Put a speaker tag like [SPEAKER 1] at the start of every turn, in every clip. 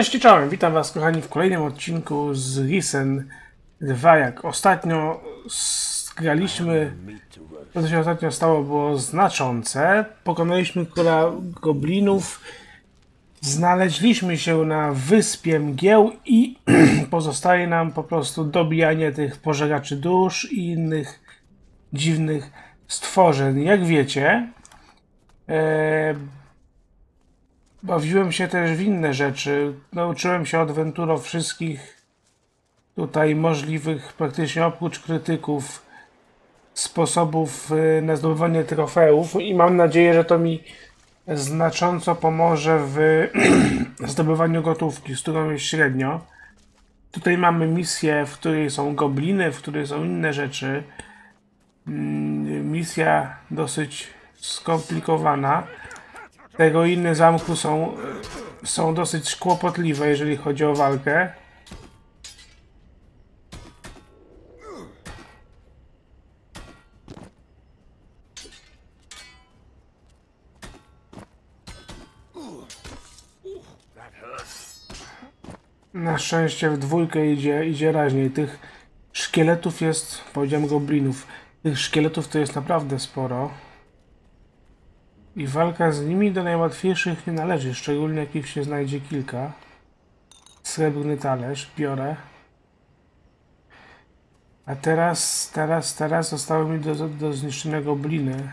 [SPEAKER 1] Cześć, czołem, witam was kochani w kolejnym odcinku z Risen 2. Jak ostatnio graliśmy, to co się ostatnio stało było znaczące. Pokonaliśmy króla goblinów, znaleźliśmy się na wyspie mgieł i pozostaje nam po prostu dobijanie tych pożeraczy dusz i innych dziwnych stworzeń. Jak wiecie, e, Bawiłem się też w inne rzeczy. Nauczyłem się od Venturo wszystkich tutaj możliwych, praktycznie oprócz krytyków, sposobów y, na zdobywanie trofeów i mam nadzieję, że to mi znacząco pomoże w zdobywaniu gotówki, z którą jest średnio. Tutaj mamy misję, w której są gobliny, w której są inne rzeczy. Mm, misja dosyć skomplikowana. Tego inne zamku są, są dosyć kłopotliwe, jeżeli chodzi o walkę. Na szczęście w dwójkę idzie, idzie raźniej. Tych szkieletów jest, powiedziałem goblinów, tych szkieletów to jest naprawdę sporo. I walka z nimi do najłatwiejszych nie należy, szczególnie jak ich się znajdzie kilka. Srebrny talerz, biorę. A teraz, teraz, teraz zostały mi do, do zniszczenia gobliny.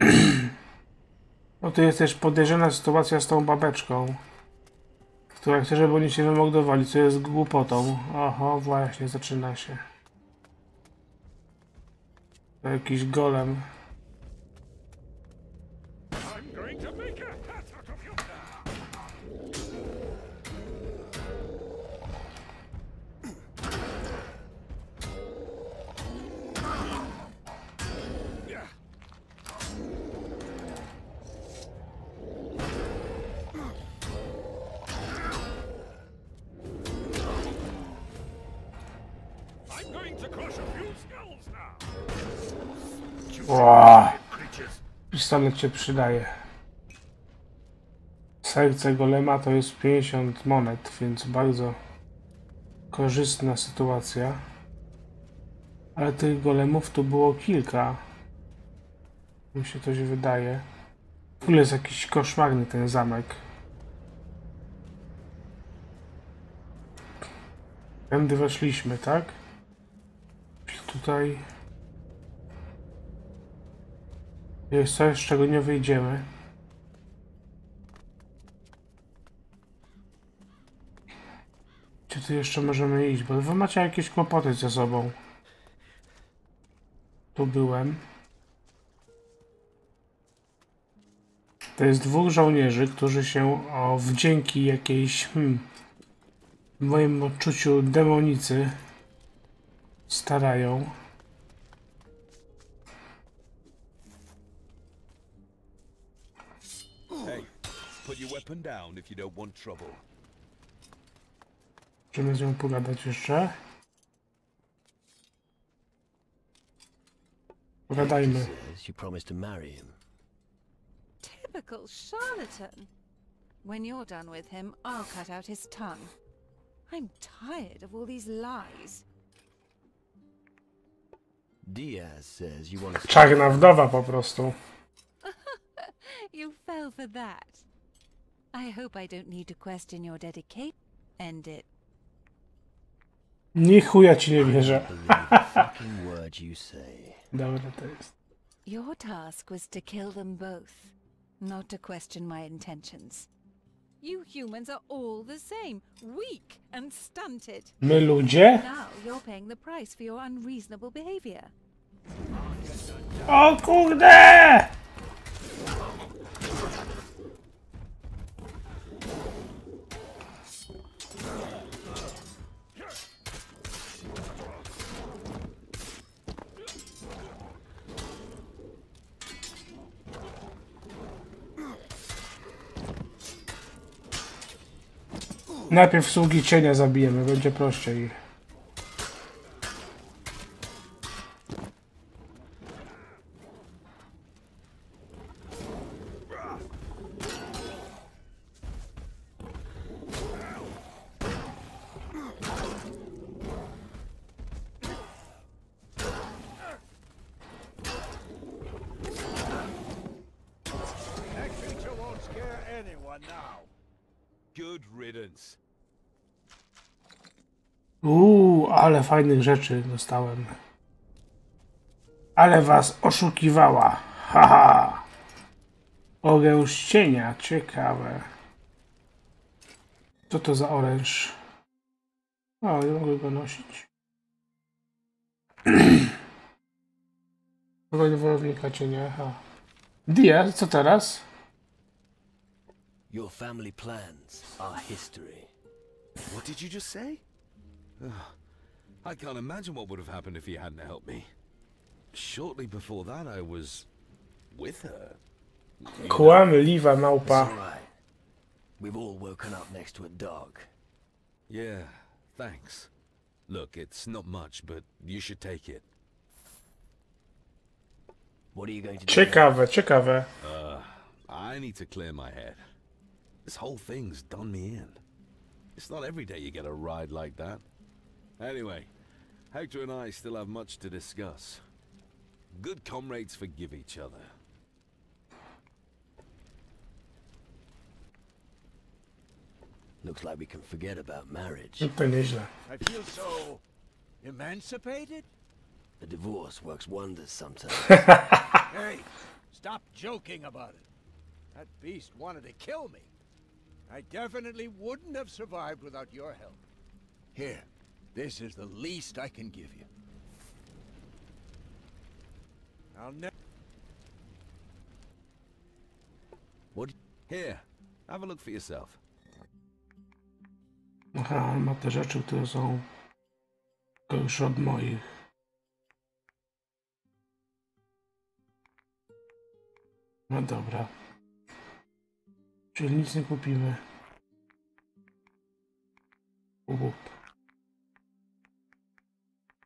[SPEAKER 1] No to jest też podejrzana sytuacja z tą babeczką, która chce, żeby oni się wymordowali, co jest głupotą. Oho, właśnie, zaczyna się. To jakiś golem. Wow. Pistolet się przydaje. Serce golema to jest 50 monet, więc bardzo korzystna sytuacja. Ale tych golemów tu było kilka. Mi się to się wydaje. W ogóle jest jakiś koszmarny ten zamek. Tędy weszliśmy, tak? Tutaj... Jest coś, z czego nie wyjdziemy. Gdzie tu jeszcze możemy iść? Bo wy macie jakieś kłopoty ze sobą. Tu byłem. To jest dwóch żołnierzy, którzy się o wdzięki jakiejś, hmm, w moim odczuciu demonicy starają.
[SPEAKER 2] Put your weapon down if you don't want trouble.
[SPEAKER 1] Możemy z nią pogadać jeszcze. Pogadajmy.
[SPEAKER 3] You promised to marry him.
[SPEAKER 4] Typical charlatan. When you're done with him, I'll cut out his tongue. I'm tired of all these lies.
[SPEAKER 3] Diaz says you want to
[SPEAKER 1] Czarna wdowa po prostu.
[SPEAKER 4] You fell for that. I hope I don't need to question your dedication. End it.
[SPEAKER 1] Ni chuja ci nie wierzę. Dobra to jest.
[SPEAKER 4] Your task was to kill them both, not to question my intentions. You humans are all the same, weak and stunted.
[SPEAKER 1] My ludzie?
[SPEAKER 4] Now you're paying the price for your unreasonable behavior.
[SPEAKER 1] O kurde! Najpierw sługi cienia zabijemy, będzie prościej.
[SPEAKER 2] Good riddance.
[SPEAKER 1] Uuu, ale fajnych rzeczy dostałem. Ale was oszukiwała. Haha. Oręż cienia, ciekawe. Co to za oręż? O, nie mogę go nosić. Broń wojownika cienia, aha. Dia, co teraz?
[SPEAKER 3] Your family plans are history.
[SPEAKER 2] What did you just say? Ugh, I can't imagine what would have happened if he hadn't helped me. Shortly before that, I was with her.
[SPEAKER 1] Kłamliwa
[SPEAKER 3] It's
[SPEAKER 1] małpa.
[SPEAKER 3] alright. We've all woken up next to a dog.
[SPEAKER 2] Yeah, thanks. Look, it's not much, but you should take it.
[SPEAKER 3] What are you going to do?
[SPEAKER 1] Ciekawe, ciekawe.
[SPEAKER 2] Uh, I need to clear my head. This whole thing's done me in. It's not every day you get a ride like that. Anyway, Hector and I still have much to discuss. Good comrades forgive each other.
[SPEAKER 3] Looks like we can forget about marriage.
[SPEAKER 1] No to nieźle.
[SPEAKER 5] I feel so emancipated.
[SPEAKER 3] A divorce works wonders sometimes.
[SPEAKER 5] Hey, stop joking about it. That beast wanted to kill me. I definitely wouldn't have survived without your help. Here, this is the least I can give you. I'll never.
[SPEAKER 2] What? Here, have a look for yourself.
[SPEAKER 1] Aha, on ma te rzeczy, które są gorsze od moich. No dobra. Czyli nic nie kupimy. Łup.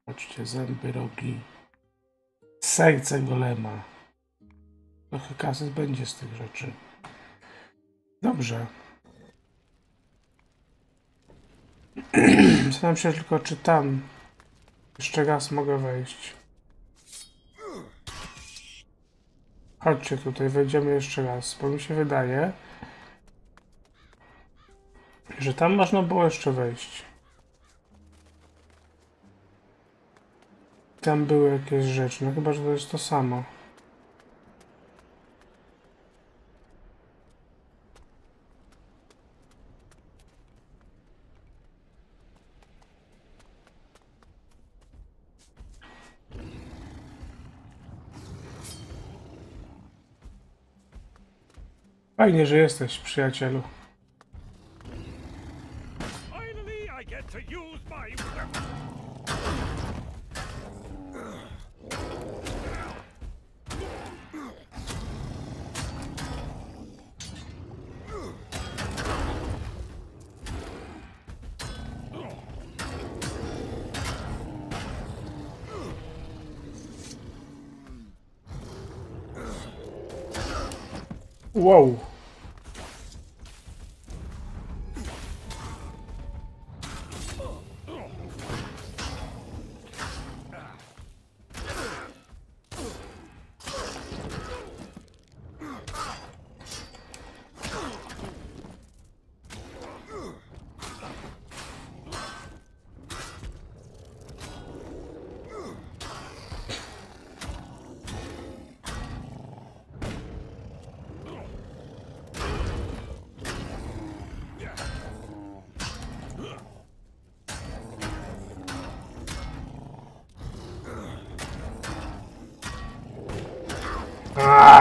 [SPEAKER 1] Patrzcie, zęby, rogi. Serce golema. Trochę kasy będzie z tych rzeczy. Dobrze. Zastanawiam się tylko, czy tam jeszcze raz mogę wejść. Chodźcie tutaj, wejdziemy jeszcze raz, bo mi się wydaje, że tam można było jeszcze wejść. Tam były jakieś rzeczy, no chyba, że to jest to samo. Fajnie, że jesteś, przyjacielu.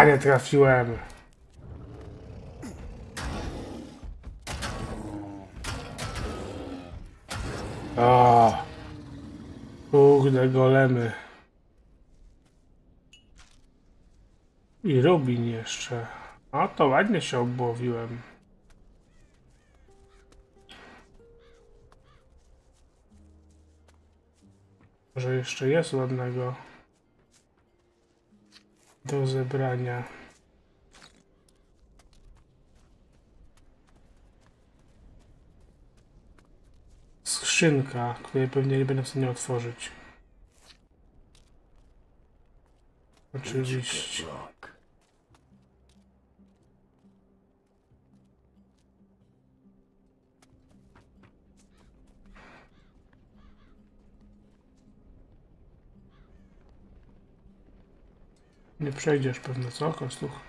[SPEAKER 1] A, nie trafiłem. O, kurde golemy. I Rubin jeszcze. O, to ładnie się obłowiłem. Może jeszcze jest ładnego do zebrania. Skrzynka, której pewnie nie będę w stanie otworzyć. Oczywiście. Nie przejdziesz pewno, co, Kostuch?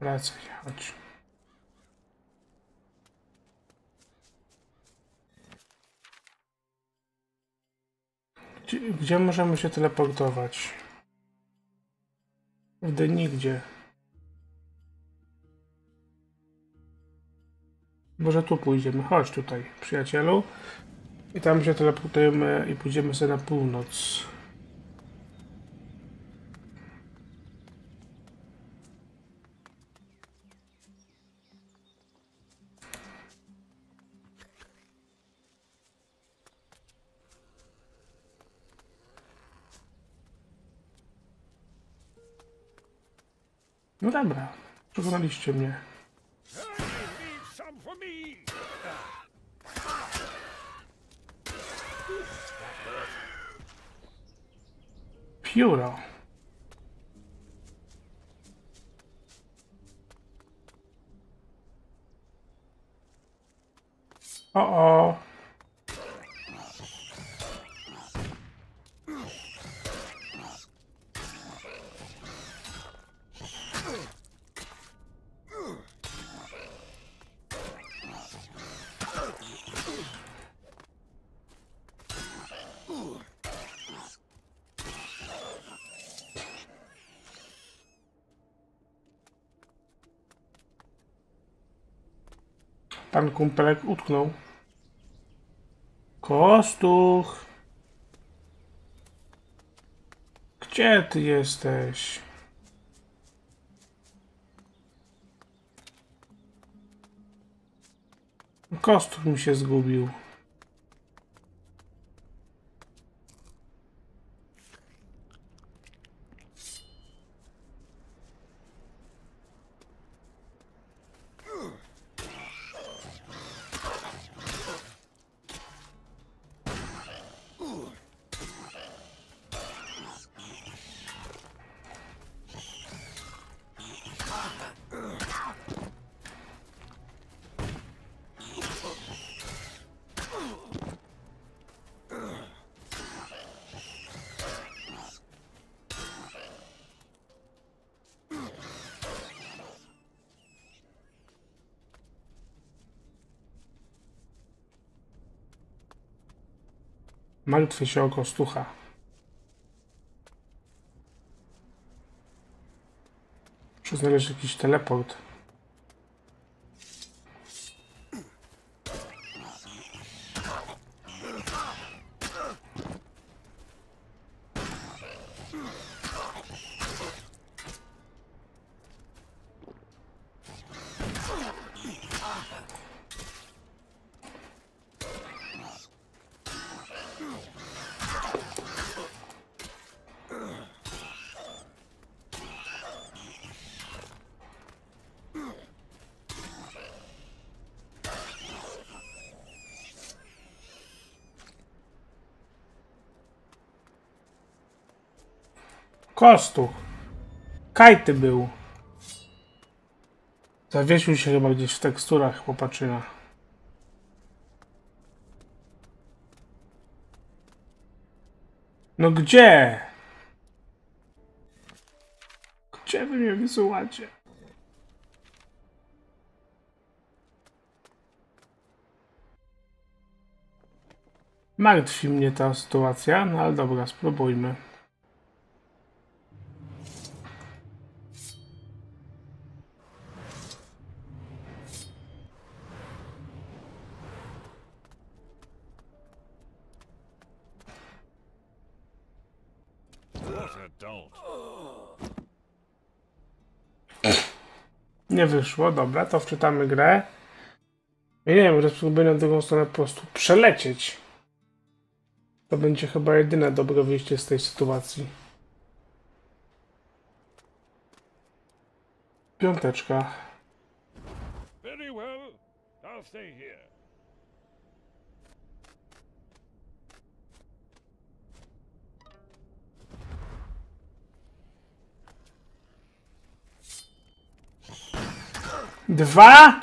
[SPEAKER 1] Wracaj, chodź. Gdzie, gdzie możemy się teleportować? Nigdy nigdzie. Może tu pójdziemy. Chodź tutaj, przyjacielu. I tam się teleportujemy i pójdziemy sobie na północ. No dobra, przekonaliście mnie. Pióro. O, o. Pan kumpelek utknął. Kostuch! Gdzie ty jesteś? Kostuch mi się zgubił. Martwię się o Kostucha. Muszę znaleźć jakiś teleport. Kostuch. Kajty był. Zawiesił się chyba gdzieś w teksturach chłopaczyna. No gdzie? Gdzie wy mnie wysyłacie? Martwi mnie ta sytuacja, no ale dobra, spróbujmy. Nie wyszło, dobra, to wczytamy grę. Nie wiem, że spróbuję na drugą stronę po prostu przelecieć. To będzie chyba jedyne dobre wyjście z tej sytuacji. Piąteczka.
[SPEAKER 5] Very well. I'll stay here.
[SPEAKER 1] Dwa?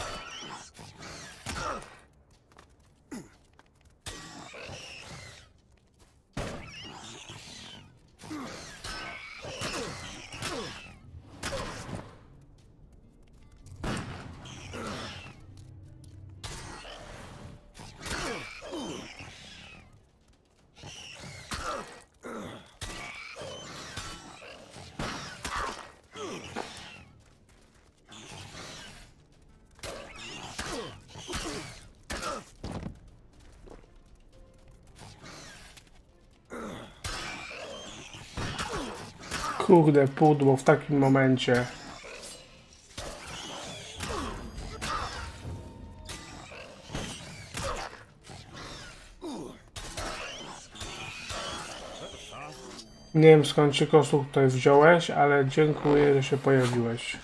[SPEAKER 1] Kurde, pudło w takim momencie. Nie wiem skąd się kosuk tutaj wziąłeś, ale dziękuję, że się pojawiłeś.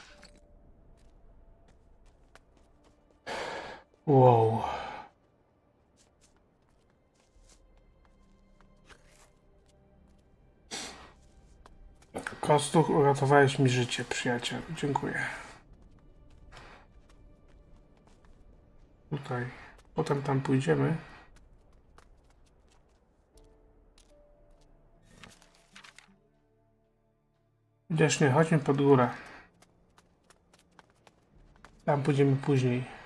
[SPEAKER 1] Uratowałeś mi życie, przyjaciel. Dziękuję. Tutaj. Potem tam pójdziemy. Chociaż nie, chodźmy pod górę. Tam pójdziemy później.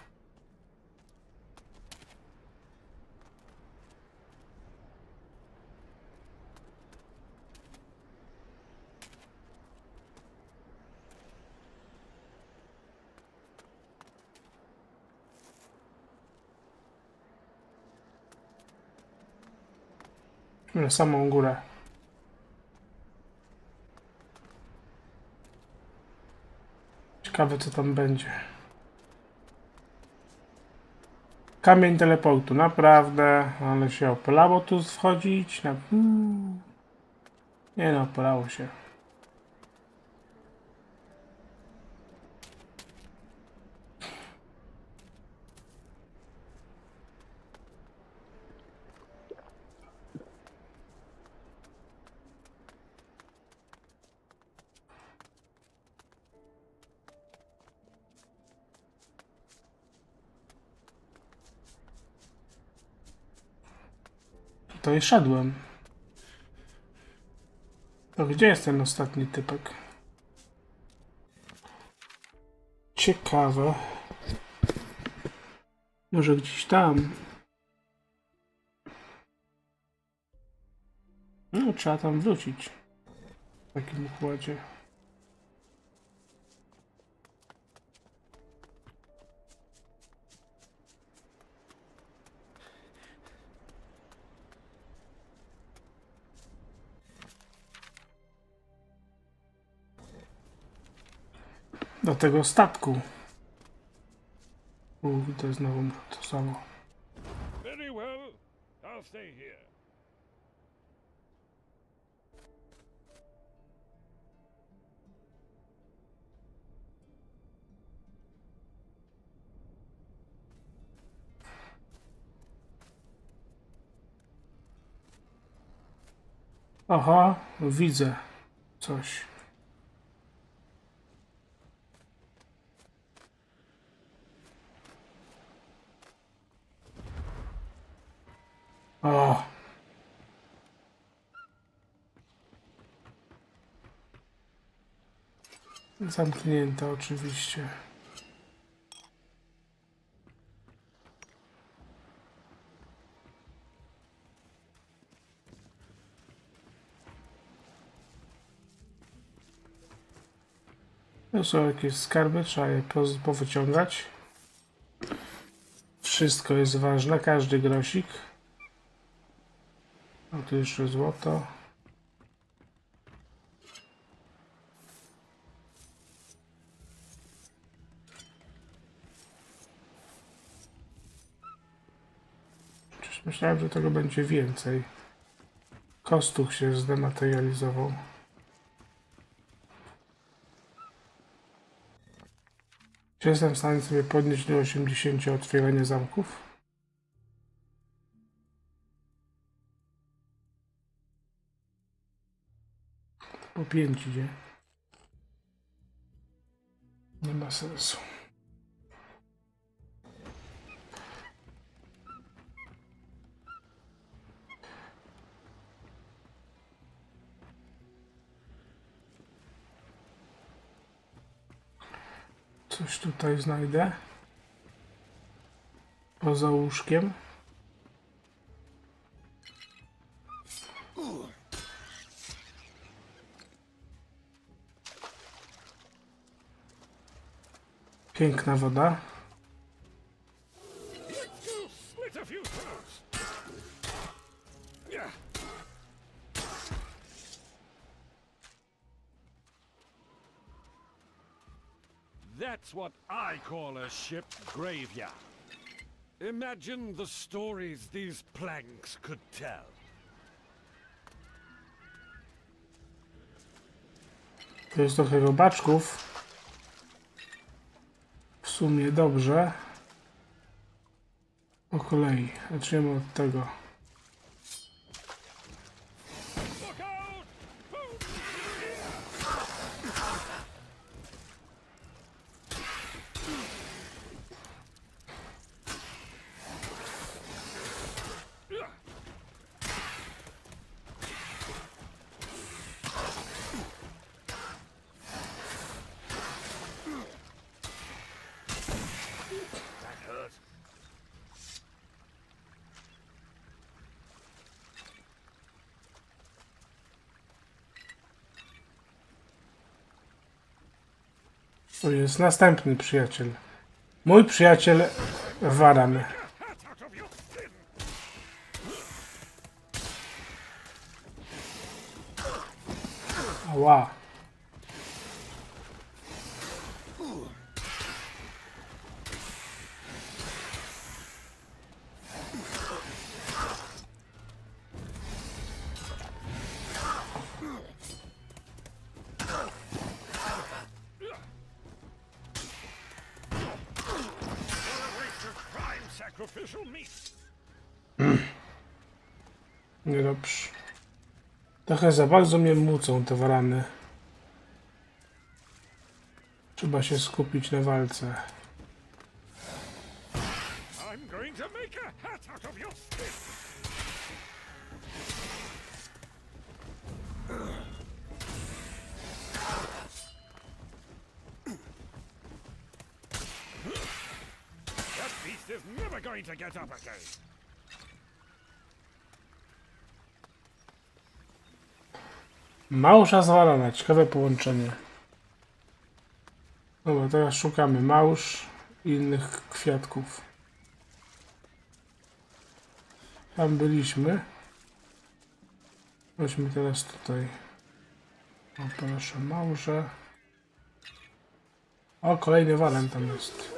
[SPEAKER 1] Na samą górę. Ciekawe co tam będzie. Kamień teleportu, naprawdę, ale się opalało tu wchodzić. Na... Hmm. Nie no, opalało się. Tutaj szedłem. To gdzie jest ten ostatni typek? Ciekawe. Może gdzieś tam. No, trzeba tam wrócić. W takim układzie. Do tego statku. U, widzę znowu to samo.
[SPEAKER 6] Very well. I'll stay here.
[SPEAKER 1] Aha, widzę coś. O. Zamknięte oczywiście. To są jakieś skarby, trzeba je powyciągać. Wszystko jest ważne, każdy grosik. O, tu jeszcze złoto. Myślałem, że tego będzie więcej. Kostuch się zdematerializował. Czy jestem w stanie sobie podnieść do 80 otwierania zamków? Po 5 idzie. Nie ma sensu. Coś tutaj znajdę. Poza łóżkiem. Piękna woda.
[SPEAKER 6] Slit a few throats. Yeah. That's what I call a ship graveyard. Imagine the stories these planks could tell.
[SPEAKER 1] To jest trochę robaczków. Sumie dobrze. Po kolei. Zaczniemy od tego. To jest następny przyjaciel. Mój przyjaciel Waran.
[SPEAKER 6] Out
[SPEAKER 1] Trochę za bardzo mnie mucą te warany. Trzeba się skupić na walce.
[SPEAKER 6] Going to get up again!
[SPEAKER 1] Małża z warana. Ciekawe połączenie. Dobra, teraz szukamy małż i innych kwiatków. Tam byliśmy. Chodźmy teraz tutaj. O, proszę, małże. O, kolejny walen tam jest.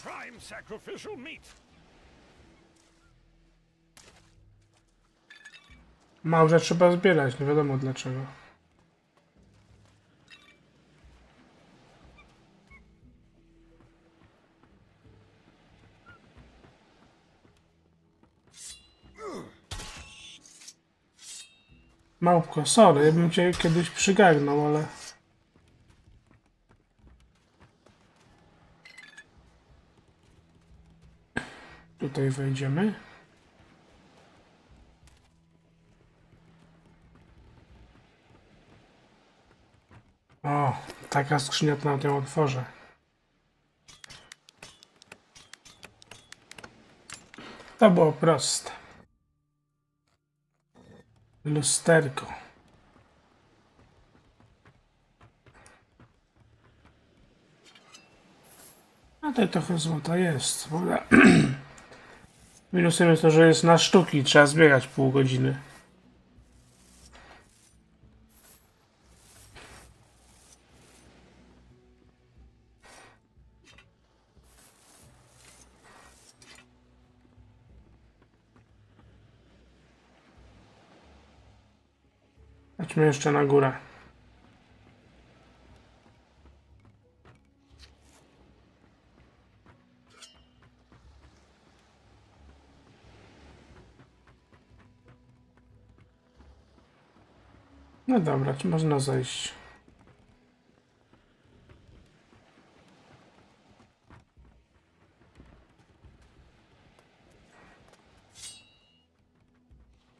[SPEAKER 6] Slit a
[SPEAKER 1] Małże trzeba zbierać, nie wiadomo dlaczego. Małpko, sorry, ja bym cię kiedyś przygarnął, ale... Tutaj wejdziemy. O, taka skrzynia to na tym otworzę. To było proste. Lusterko. A tutaj trochę złota jest. Minusem jest to, że jest na sztuki. Trzeba zbierać pół godziny. Chodźmy jeszcze na górę. No dobra, czy można zejść?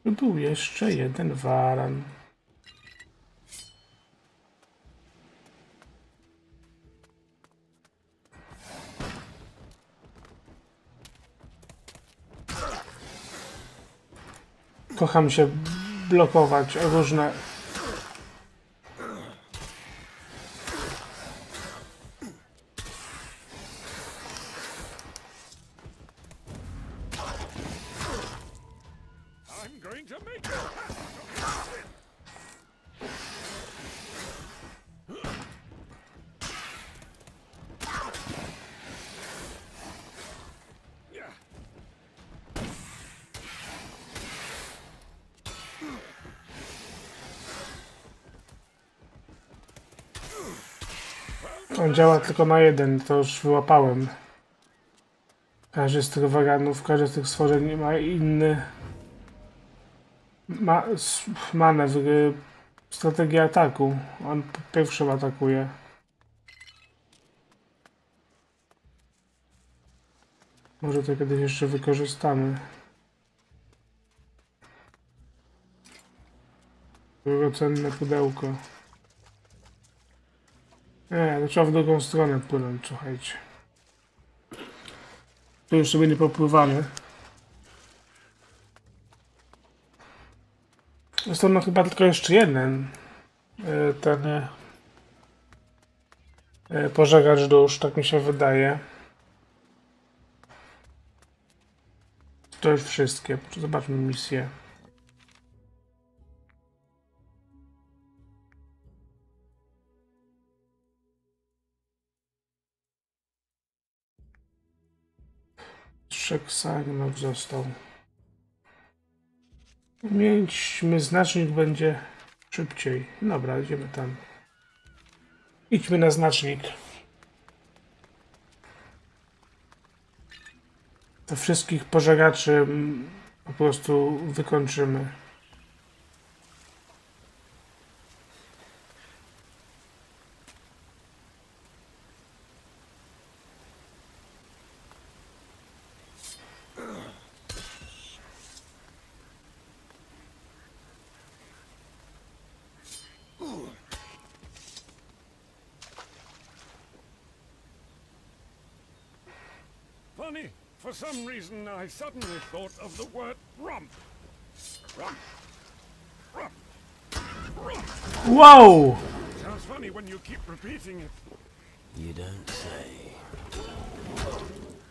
[SPEAKER 1] Tu był jeszcze jeden waran. Kocham się blokować różne Działa tylko na jeden, to już wyłapałem. Każdy z tych waganów, każdy z tych stworzeń ma inny ma, manewr, y, strategię ataku. On pierwszym atakuje. Może to kiedyś jeszcze wykorzystamy. Drogocenne pudełko. Nie, to trzeba w drugą stronę płynąć, słuchajcie. Tu już sobie nie popływamy. To no chyba tylko jeszcze jeden. e, Ten e, e, pożegacz dusz, tak mi się wydaje. To już wszystkie. Zobaczmy misję. Trzech sagnów został. Mieliśmy znacznik będzie szybciej. Dobra, idziemy tam. Idźmy na znacznik. To wszystkich pożegaczy mm, po prostu wykończymy.
[SPEAKER 6] Funny, for some reason I suddenly thought of the word rump. Rump. Rump. Rump.
[SPEAKER 1] Wow!
[SPEAKER 6] Sounds funny when you keep repeating it.
[SPEAKER 3] You don't say.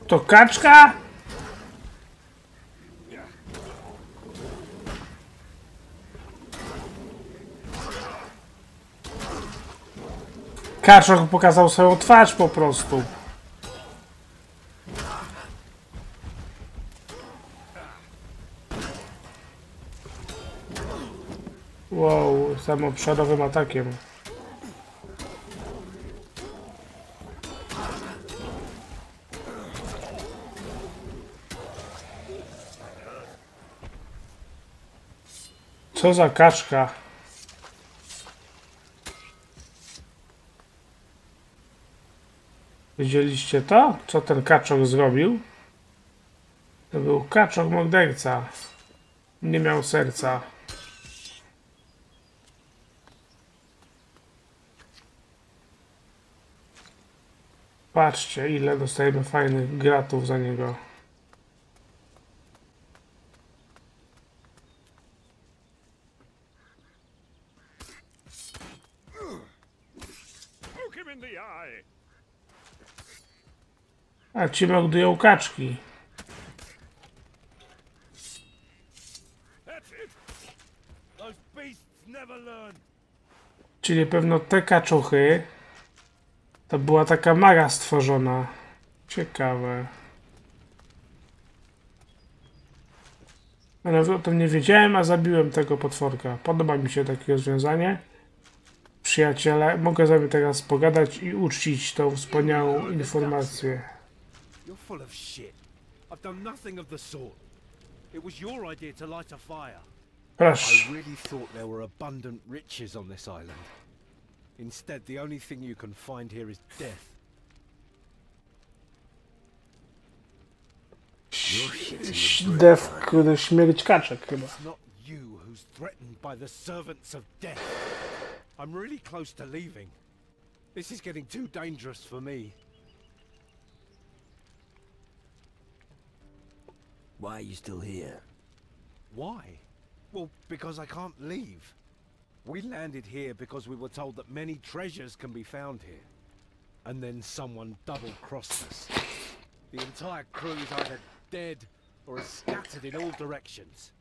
[SPEAKER 1] To kaczka?
[SPEAKER 6] Yeah.
[SPEAKER 1] Kaczok pokazał swoją twarz po prostu. Wow, samoprzodowym atakiem. Co za kaczka? Widzieliście to? Co ten kaczok zrobił? To był kaczok morderca. Nie miał serca. Patrzcie, ile dostajemy fajnych gratów za niego. A ci mordują kaczki. Czyli pewno te kaczuchy to była taka maga stworzona. Ciekawe. Ale o tym nie wiedziałem, a zabiłem tego potworka. Podoba mi się takie rozwiązanie. Przyjaciele, mogę z wami teraz pogadać i uczcić tą wspaniałą informację. Proszę.
[SPEAKER 7] I really thought there were abundant riches on this island. Instead, the only thing you can find here is death.
[SPEAKER 1] Dew, kurde, śmierć kaczek chyba.
[SPEAKER 7] It's not you who's threatened by the servants of death. I'm really close to leaving. This is getting too dangerous for me.
[SPEAKER 3] Why are you still here?
[SPEAKER 7] Why? Well, because I can't leave. We landed here because we were told that many treasures can be found here. And then someone double-crossed us. The entire crew is either dead or is scattered in all directions.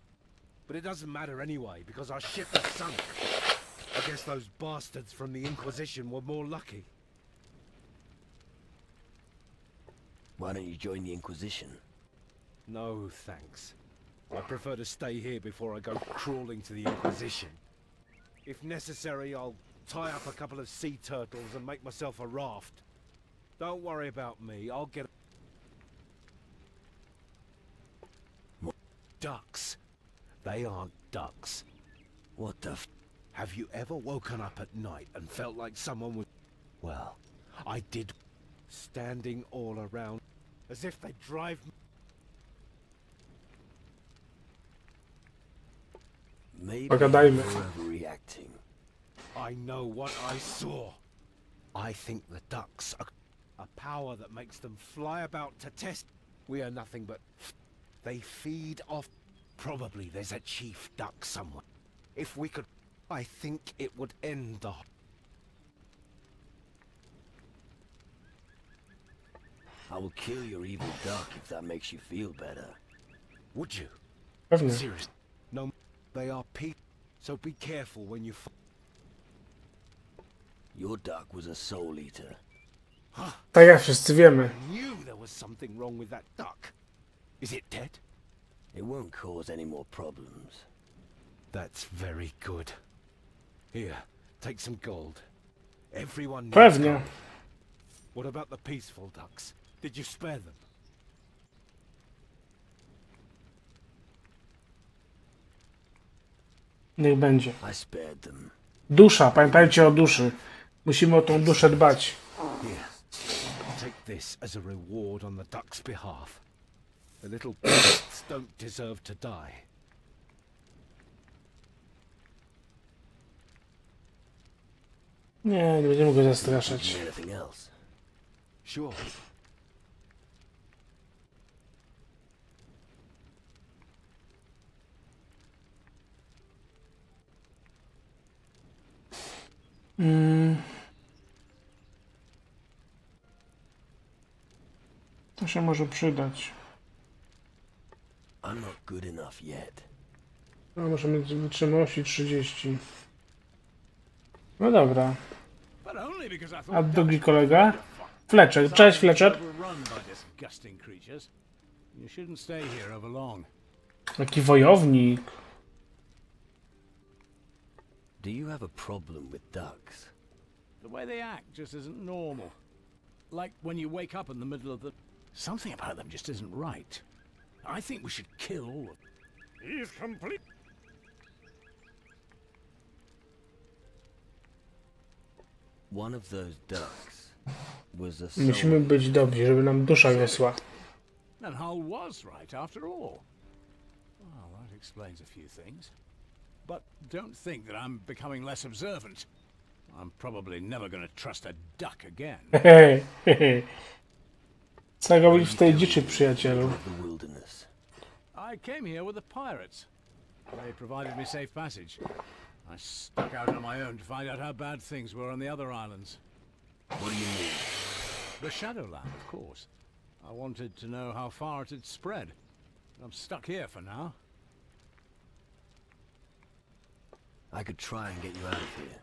[SPEAKER 7] But it doesn't matter anyway, because our ship is sunk. I guess those bastards from the Inquisition were more lucky.
[SPEAKER 3] Why don't you join the Inquisition?
[SPEAKER 7] No, thanks. I prefer to stay here before I go crawling to the Inquisition. If necessary, I'll tie up a couple of sea turtles and make myself a raft. Don't worry about me. I'll get. Ducks. They aren't ducks.
[SPEAKER 3] What the f...
[SPEAKER 7] Have you ever woken up at night and felt like someone was... Well, I did. Standing all around, as if they drive me...
[SPEAKER 3] Maybe
[SPEAKER 1] Pogadajmy.
[SPEAKER 3] you're overreacting.
[SPEAKER 7] I know what I saw. I think the ducks are a power that makes them fly about to test. We are nothing but... They feed off... Probably there's a chief duck somewhere. If we could... I think it would end the...
[SPEAKER 3] I will kill your evil duck if that makes you feel better.
[SPEAKER 7] Would you?
[SPEAKER 1] Pewnie.
[SPEAKER 7] Seriously. No, they are people. So be careful when you... f-
[SPEAKER 3] Your duck was a soul eater.
[SPEAKER 1] Tak jak wszyscy wiemy.
[SPEAKER 7] knew there was something wrong with that duck. Is it dead?
[SPEAKER 3] It won't cause any more problems.
[SPEAKER 7] That's very good. Here, take some gold. Everyone needs
[SPEAKER 1] Pewnie.
[SPEAKER 7] gold. What about the peaceful ducks? Did you spare them?
[SPEAKER 1] Niech będzie. Dusza, pamiętajcie o duszy. Musimy o tą duszę dbać.
[SPEAKER 7] Here, take this as a reward on the duck's behalf. The little beasts don't deserve to die.
[SPEAKER 1] Nie, nie będziemy go zastraszać.
[SPEAKER 7] Sure.
[SPEAKER 1] Mm. To się może przydać.
[SPEAKER 3] I'm not good enough yet.
[SPEAKER 1] No, może mieć wytrzymałości 30. No dobra. A drugi kolega? Fletcher. Cześć, Fletcher.
[SPEAKER 5] overrun by
[SPEAKER 3] Do you have a problem with ducks?
[SPEAKER 5] The way they act just isn't normal. Like when you wake up in the middle of the... Something about them just isn't right. I think we should kill all of them.
[SPEAKER 6] He's complete.
[SPEAKER 3] One of those ducks was a soul.
[SPEAKER 1] Musimy być dobrzy, żeby nam dusza wiosła.
[SPEAKER 5] And Hull was right after all. Well, that explains a few things. But don't think that I'm becoming less observant. I'm probably never going to trust a duck again.
[SPEAKER 1] Hej, hej. Co robić w tej dziczy, przyjacielu?
[SPEAKER 3] the wilderness.
[SPEAKER 5] I came here with the pirates. They provided me safe passage. I stuck out on my own to find out how bad things were on the other islands.
[SPEAKER 3] What do you mean?
[SPEAKER 5] The Shadowland, of course. I wanted to know how far it had spread. I'm stuck here for now.
[SPEAKER 3] I could try and get you out of here.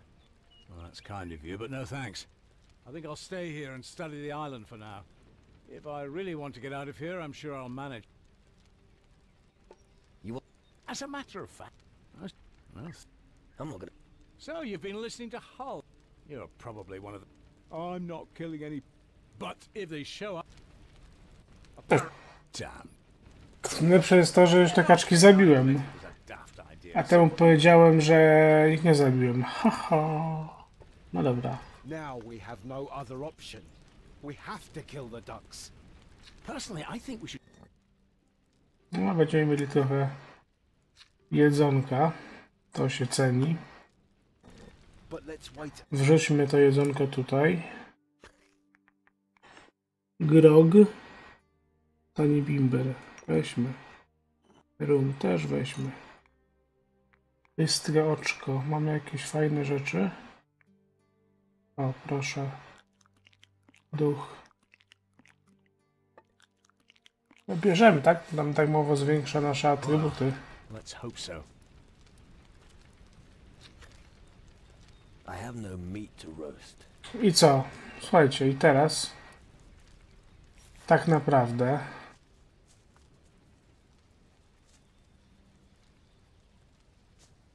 [SPEAKER 5] Well, that's kind of you, but no thanks. I think I'll stay here and study the island for now. If I really want to get out of here, I'm sure I'll manage.
[SPEAKER 3] You wa-
[SPEAKER 5] As a matter of fact... I s- Well,
[SPEAKER 3] I'm not gonna.
[SPEAKER 5] so you've been listening to Hull. You're probably one of the... I'm not killing any... But if they show up... Damn.
[SPEAKER 1] Lepsze jest to, że już te kaczki zabiłem.
[SPEAKER 5] A
[SPEAKER 1] temu powiedziałem, że ich nie zabiłem. No dobra.
[SPEAKER 7] Now we have no other option. We have to kill the ducks.
[SPEAKER 5] Personally, I think we should...
[SPEAKER 1] No, będziemy mieli trochę jedzonka. To się ceni. Wrzućmy to jedzonko tutaj. Grog. Tani bimber. Weźmy. Rum też weźmy. Bystre oczko. Mamy jakieś fajne rzeczy? O, proszę. Duch. No bierzemy, tak? Nam tak mowa zwiększa nasze atrybuty.
[SPEAKER 5] Let's hope so.
[SPEAKER 3] I have no meat to roast.
[SPEAKER 1] I co? Słuchajcie, i teraz tak naprawdę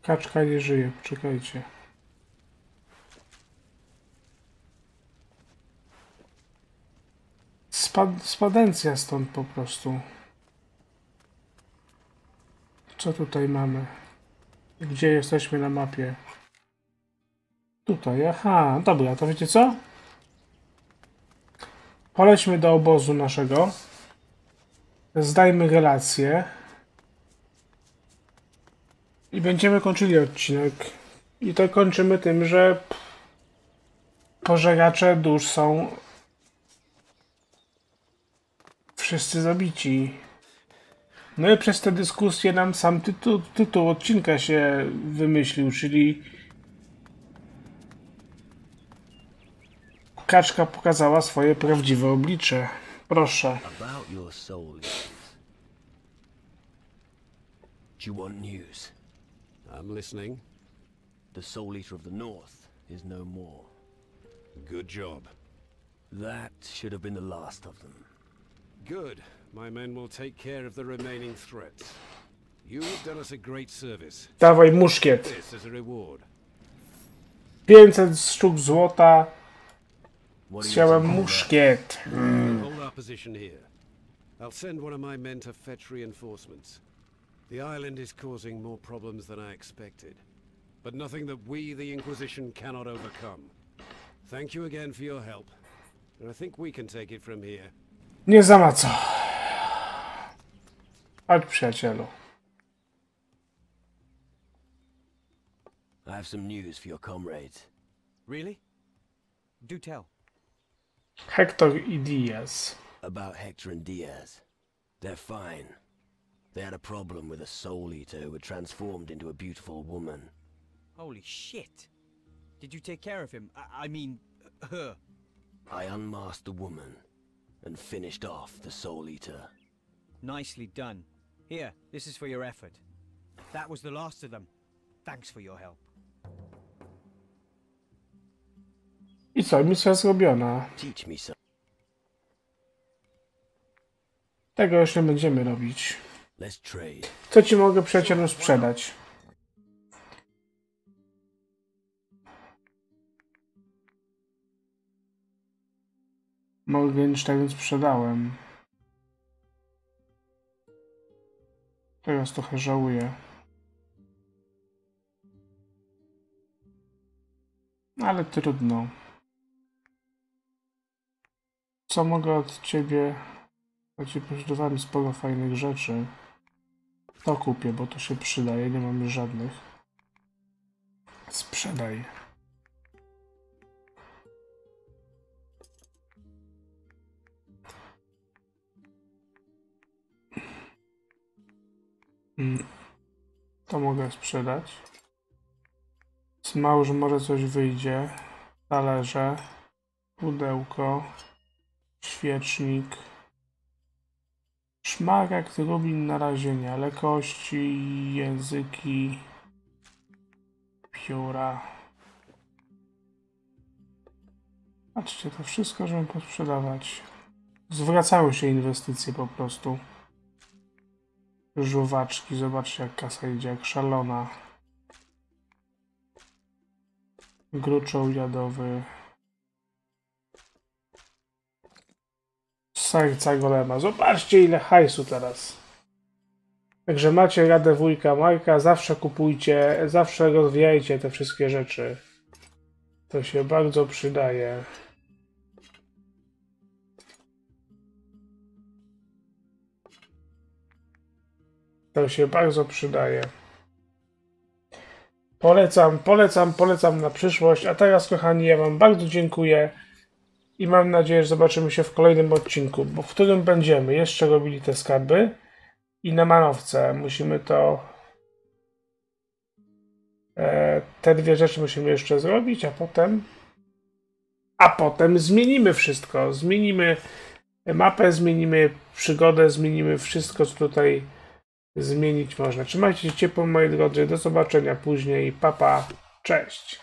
[SPEAKER 1] Kaczka nie żyje, poczekajcie. Spad spadencja stąd po prostu. Co tutaj mamy? Gdzie jesteśmy na mapie? Tutaj, aha, dobra, to wiecie co? Polećmy do obozu naszego. Zdajmy relację. I będziemy kończyli odcinek. I to kończymy tym, że pożeracze dusz są wszyscy zabici. No i przez tę dyskusję nam sam tytuł, tytuł odcinka się wymyślił, czyli kaczka pokazała swoje prawdziwe oblicze. Proszę.
[SPEAKER 3] Do you want news?
[SPEAKER 8] I'm listening.
[SPEAKER 3] The soul eater of the north is no more.
[SPEAKER 8] Good job.
[SPEAKER 3] That should have been the last of them.
[SPEAKER 8] Good. My men will take care of the remaining threats. You have done us a great service.
[SPEAKER 1] Dawaj muszkiet.
[SPEAKER 8] This is a reward.
[SPEAKER 1] 500 sztuk złota.
[SPEAKER 3] What do
[SPEAKER 1] Chciałem
[SPEAKER 3] think of
[SPEAKER 1] muszkiet.
[SPEAKER 8] Hold our position here. I'll send one of my men to fetch reinforcements. The island is causing more problems than I expected. But nothing that we, the Inquisition, cannot overcome. Thank you again for your help. And I think we can take it from here.
[SPEAKER 1] Nie za ma co. Chodź przyjacielu.
[SPEAKER 3] I have some news for your comrades.
[SPEAKER 9] Really? Do tell.
[SPEAKER 1] Hector i Diaz.
[SPEAKER 3] About Hector and Diaz. They're fine. They had a problem with a soul eater who had transformed into a beautiful woman.
[SPEAKER 9] Holy shit. Did you take care of him? I, I mean, her.
[SPEAKER 3] I unmasked the woman and finished off the soul eater.
[SPEAKER 9] Nicely done. Here, this is for your effort. That was the last of them. Thanks for your help.
[SPEAKER 1] I co, misja zrobiona.
[SPEAKER 3] Teach me some.
[SPEAKER 1] Tego już nie będziemy robić. Co ci mogę przyjacielu sprzedać? Morgenstein sprzedałem. Teraz trochę żałuję. Ale trudno. Co mogę od ciebie? Ja ci sporo fajnych rzeczy. To kupię, bo to się przydaje, nie mamy żadnych. Sprzedaj. Mm. To mogę sprzedać. Z małż może coś wyjdzie. Talerze. Pudełko. Świecznik. Szmaragd, rubin na razie nie, ale kości, języki, pióra. Patrzcie, to wszystko, żeby posprzedawać. Zwracały się inwestycje po prostu. Żuwaczki, zobaczcie jak kasa idzie, jak szalona. Gruczoł jadowy. Serca golema. Zobaczcie ile hajsu teraz. Także macie radę wujka Marka, zawsze kupujcie, zawsze rozwijajcie te wszystkie rzeczy. To się bardzo przydaje. To się bardzo przydaje. Polecam, polecam, polecam na przyszłość. A teraz, kochani, ja Wam bardzo dziękuję i mam nadzieję, że zobaczymy się w kolejnym odcinku, bo w którym będziemy jeszcze robili te skarby. I na manowce musimy to e, te dwie rzeczy musimy jeszcze zrobić, a potem a potem zmienimy wszystko, zmienimy mapę, zmienimy przygodę, zmienimy wszystko, co tutaj zmienić można. Trzymajcie się ciepło, moi drodzy, do zobaczenia później, papa, cześć!